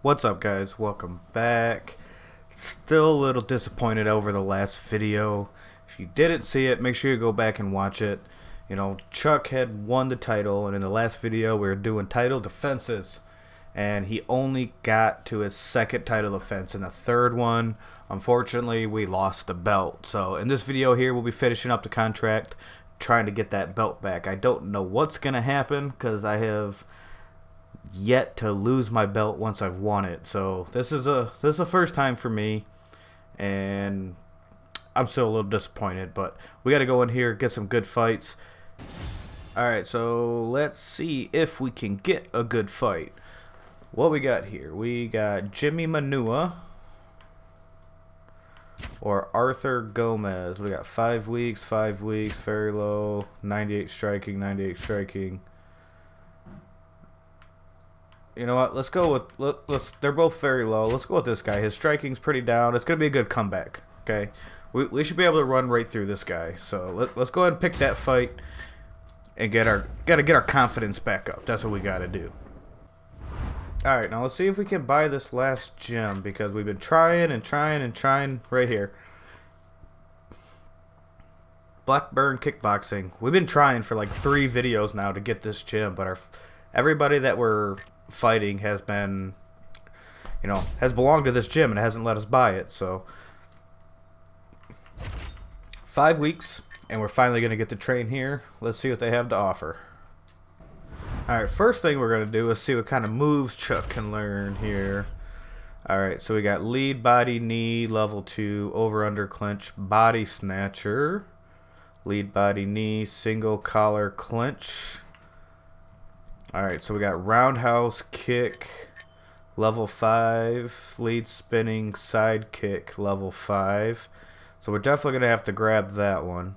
What's up guys? Welcome back. Still a little disappointed over the last video. If you didn't see it, make sure you go back and watch it. You know, Chuck had won the title and in the last video we were doing title defenses and he only got to his second title defense in the third one unfortunately we lost the belt so in this video here we'll be finishing up the contract trying to get that belt back I don't know what's gonna happen because I have yet to lose my belt once I've won it. So this is a this is the first time for me, and I'm still a little disappointed. But we got to go in here get some good fights. All right, so let's see if we can get a good fight. What we got here? We got Jimmi Manuwa or Arthur Gomez. We got five weeks, five weeks, very low, 98 striking, 98 striking you know what? Let's go with let, us They're both very low. Let's go with this guy. His striking's pretty down. It's gonna be a good comeback. Okay, we we should be able to run right through this guy. So let let's go ahead and pick that fight and get our gotta get our confidence back up. That's what we gotta do. All right, now let's see if we can buy this last gem because we've been trying and trying and trying right here. Blackburn Kickboxing. We've been trying for like three videos now to get this gem, but our everybody that we're fighting has been, you know, has belonged to this gym and hasn't let us buy it. So five weeks, and we're finally going to get the train here. Let's see what they have to offer. Alright, first thing we're going to do is see what kind of moves Chuck can learn here. Alright, so we got lead, body, knee, level 2, over, under, clinch, body snatcher. Lead, body, knee, single collar, clinch. Alright, so we got roundhouse kick, level 5, lead spinning side kick, level 5. So we're definitely going to have to grab that one.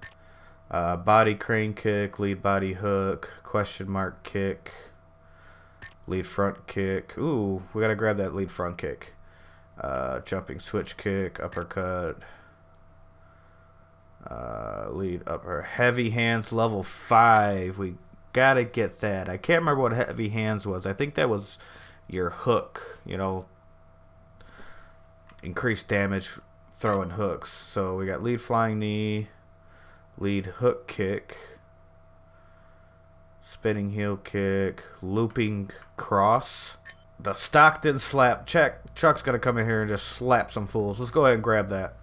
Uh, body crane kick, lead body hook, question mark kick, lead front kick. Ooh, we got to grab that lead front kick. Uh, jumping switch kick, uppercut, uh, lead upper, heavy hands, level 5. We Gotta get that. I can't remember what heavy hands was. I think that was your hook, you know, increased damage throwing hooks. So we got lead flying knee, lead hook kick, spinning heel kick, looping cross. The Stockton slap. Check. Chuck's gonna come in here and just slap some fools. Let's go ahead and grab that.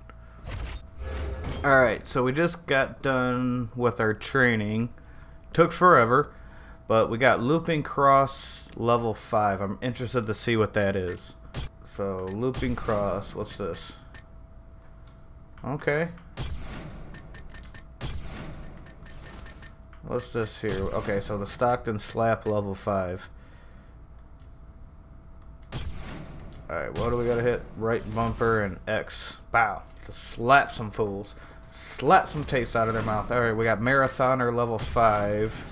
Alright, so we just got done with our training. Took forever, but we got looping cross level 5. I'm interested to see what that is. So, looping cross, what's this? Okay. What's this here? Okay, so the Stockton slap level 5. Alright, what do we gotta hit? Right bumper and X. Bow. To slap some fools slap some taste out of their mouth. Alright, we got Marathoner level 5.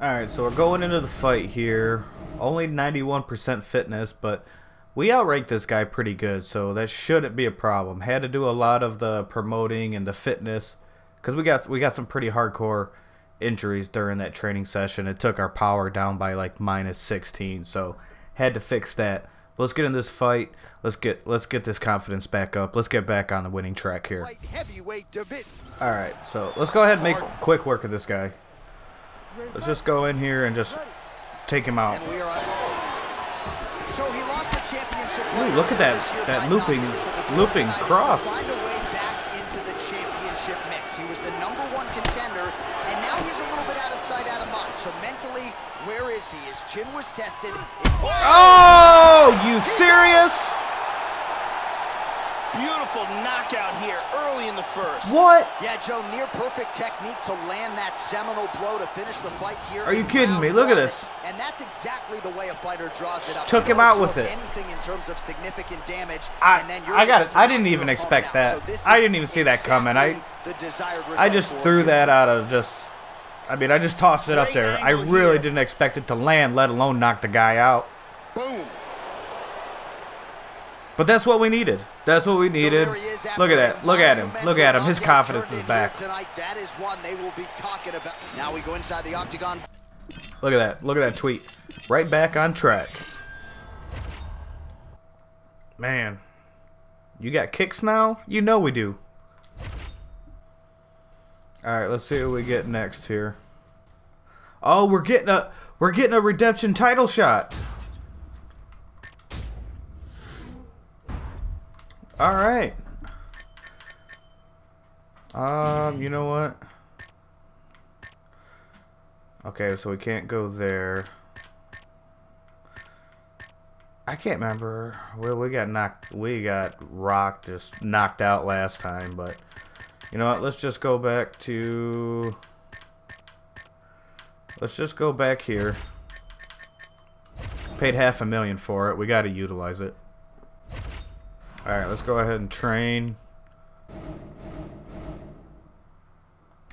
Alright, so we're going into the fight here. Only 91% fitness, but we outranked this guy pretty good, so that shouldn't be a problem. Had to do a lot of the promoting and the fitness, because we got, we got some pretty hardcore injuries during that training session. It took our power down by like minus 16, so had to fix that. Let's get in this fight. Let's get let's get this confidence back up. Let's get back on the winning track here. All right, so let's go ahead and make quick work of this guy. Let's just go in here and just take him out. Ooh, look at that that looping looping cross. He was the number one contender, he's a little bit out of sight, out of mind. So mentally, where is he? His chin was tested. Oh, you serious? Beautiful knockout here early in the first. What? Yeah, Joe, near perfect technique to land that seminal blow to finish the fight here. Are you kidding me? Look at this. And that's exactly the way a fighter draws it up. Took him out with it. Anything in terms of significant damage, I, I got. I didn't even expect that. So I didn't even see that coming. I I just threw that out of just I mean, I just tossed it up there. I really didn't expect it to land, let alone knock the guy out. Boom. But that's what we needed. That's what we needed. So Look at that. Look at him. Look at him. His confidence is back. Tonight, that is one they will be talking about. Now we go inside the octagon. Look at that. Look at that tweet. Right back on track. Man. You got kicks now? You know we do. Alright, let's see what we get next here. Oh, we're getting a we're getting a redemption title shot. Alright. Um, you know what? Okay, so we can't go there. I can't remember. Well, we got knocked. We got rocked, just knocked out last time. But you know what? Let's just go back to. Let's just go back here. Paid half a million for it. We got to utilize it. All right, let's go ahead and train.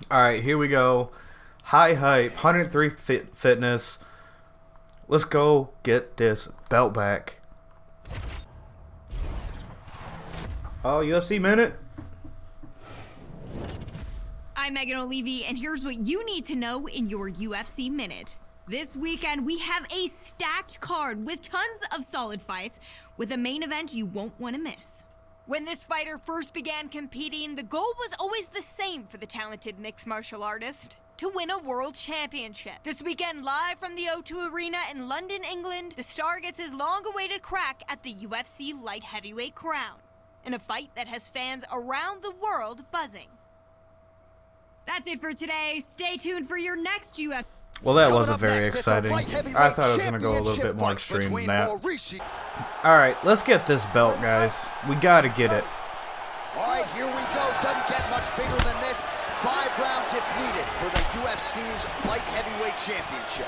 All right, here we go. High hype, 103 fit fitness. Let's go get this belt back. Oh, UFC minute. I'm Megan Olivi, and here's what you need to know in your UFC minute. This weekend, we have a stacked card with tons of solid fights, with a main event you won't want to miss. When this fighter first began competing, the goal was always the same for the talented mixed martial artist to win a world championship. This weekend, live from the O2 Arena in London, England, the star gets his long awaited crack at the UFC light heavyweight crown in a fight that has fans around the world buzzing. That's it for today. Stay tuned for your next UFC. Well, that wasn't very exciting. I thought it was going to go a little bit more extreme than that. Alright, let's get this belt, guys. We got to get it. Alright, here we go. Doesn't get much bigger than this. Five rounds if needed for the UFC's light heavyweight championship.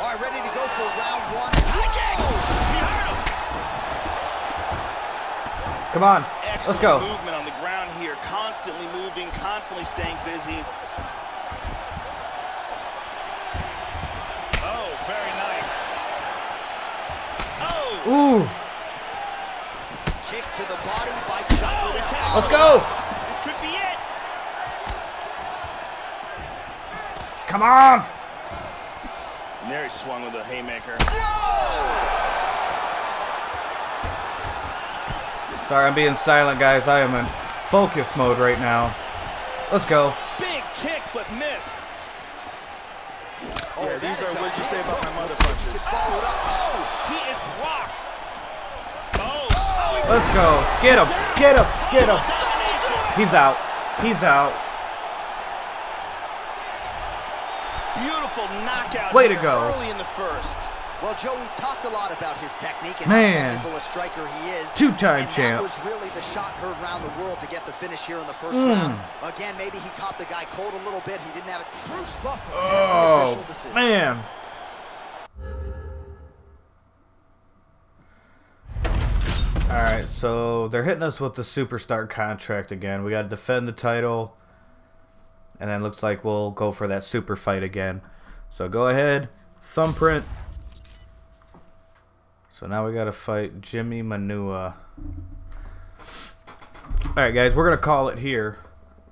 All right, ready to go for round one. Come on, Excellent let's go. movement on the ground here, constantly moving, constantly staying busy. Oh, very nice. Oh! Ooh, Kick to the body by Chuck oh, Liddell. let's go. This could be it. Come on. And there he swung with a haymaker. Sorry, I'm being silent, guys. I am in focus mode right now. Let's go. Big kick, but miss. Oh, Yeah, these are what'd you say about my oh, mother Let's he punches. can follow. Oh, he is rocked. Oh, oh, Let's go. Get him. Get him. Get him. He's out. He's out. Beautiful knockout Way to go. early in the first. Well, Joe, we've talked a lot about his technique and Man. how technical a striker he is. Two-time champ. That was really the shot heard around the world to get the finish here in the first Mm. round. Again, maybe he caught the guy cold a little bit. He didn't have it. Bruce Buffer Oh, man. Alright, so they're hitting us with the superstar contract again. We got to defend the title. And then looks like we'll go for that super fight again. So go ahead, thumbprint. So now we got to fight Jimmi Manuwa. Alright, guys, we're going to call it here.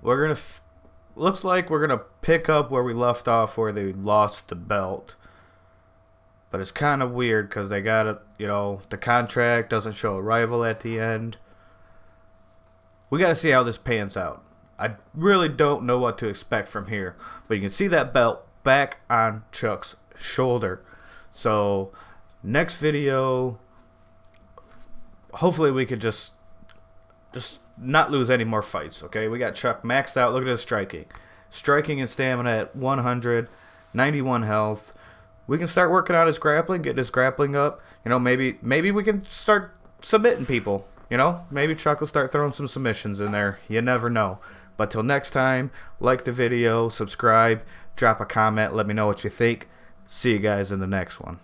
We're going to. Looks like we're going to pick up where we left off where they lost the belt. But it's kind of weird because they got it, you know, the contract doesn't show a rival at the end. We got to see how this pans out. I really don't know what to expect from here. But you can see that belt back on Chuck's shoulder. So, next video, hopefully we could just just not lose any more fights, okay? We got Chuck maxed out. Look at his striking. Striking and stamina at 100, 91 health. We can start working on his grappling, get his grappling up. You know, maybe maybe we can start submitting people. You know, maybe Chuck will start throwing some submissions in there. You never know. But till next time, like the video, subscribe, drop a comment, let me know what you think. See you guys in the next one.